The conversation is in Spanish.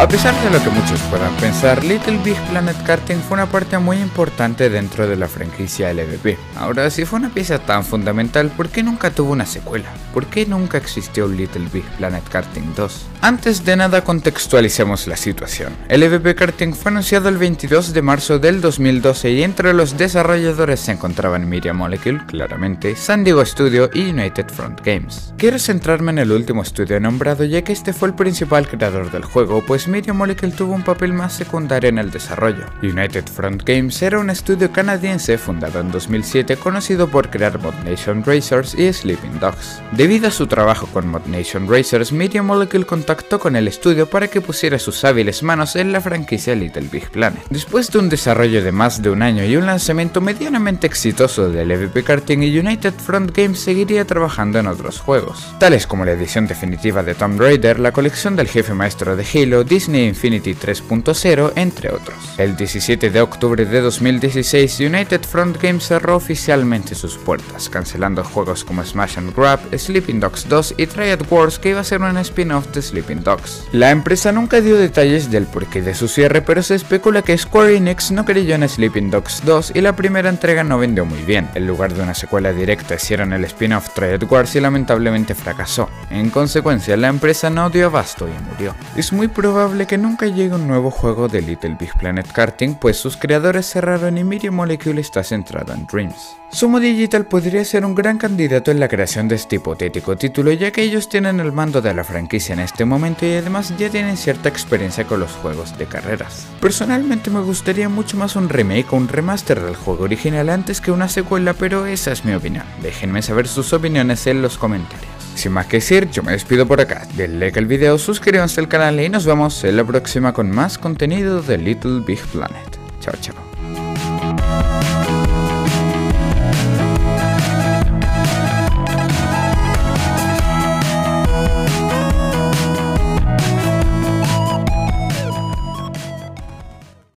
A pesar de lo que muchos puedan pensar, Little Big Planet Karting fue una parte muy importante dentro de la franquicia LVP. Ahora, si fue una pieza tan fundamental, ¿por qué nunca tuvo una secuela? ¿Por qué nunca existió Little Big Planet Karting 2? Antes de nada contextualicemos la situación. LVP Karting fue anunciado el 22 de marzo del 2012 y entre los desarrolladores se encontraban Media Molecule, claramente, San Diego Studio y United Front Games. Quiero centrarme en el último estudio nombrado ya que este fue el principal creador del juego, pues Media Molecule tuvo un papel más secundario en el desarrollo. United Front Games era un estudio canadiense fundado en 2007 conocido por crear Mod Nation Racers y Sleeping Dogs. Debido a su trabajo con Mod Nation Racers, Media Molecule contactó con el estudio para que pusiera sus hábiles manos en la franquicia Little Big Planet. Después de un desarrollo de más de un año y un lanzamiento medianamente exitoso del EVP Karting, United Front Games seguiría trabajando en otros juegos, tales como la edición definitiva de Tomb Raider, la colección del jefe maestro de Halo, Disney Infinity 3.0, entre otros. El 17 de octubre de 2016, United Front Games cerró oficialmente sus puertas, cancelando juegos como Smash and Grab, Sleeping Dogs 2 y Triad Wars que iba a ser un spin-off de Sleeping Dogs. La empresa nunca dio detalles del porqué de su cierre, pero se especula que Square Enix no creyó en Sleeping Dogs 2 y la primera entrega no vendió muy bien. En lugar de una secuela directa hicieron el spin-off Triad Wars y lamentablemente fracasó. En consecuencia, la empresa no dio abasto y murió. Es muy probable que nunca llegue un nuevo juego de Little Big Planet Karting, pues sus creadores cerraron y Media Molecule está centrado en Dreams. Sumo Digital podría ser un gran candidato en la creación de este hipotético título, ya que ellos tienen el mando de la franquicia en este momento y además ya tienen cierta experiencia con los juegos de carreras. Personalmente me gustaría mucho más un remake o un remaster del juego original antes que una secuela, pero esa es mi opinión. Déjenme saber sus opiniones en los comentarios. Sin más que decir, yo me despido por acá. Denle like al video, suscríbanse al canal y nos vemos en la próxima con más contenido de Little Big Planet. Chao, chao.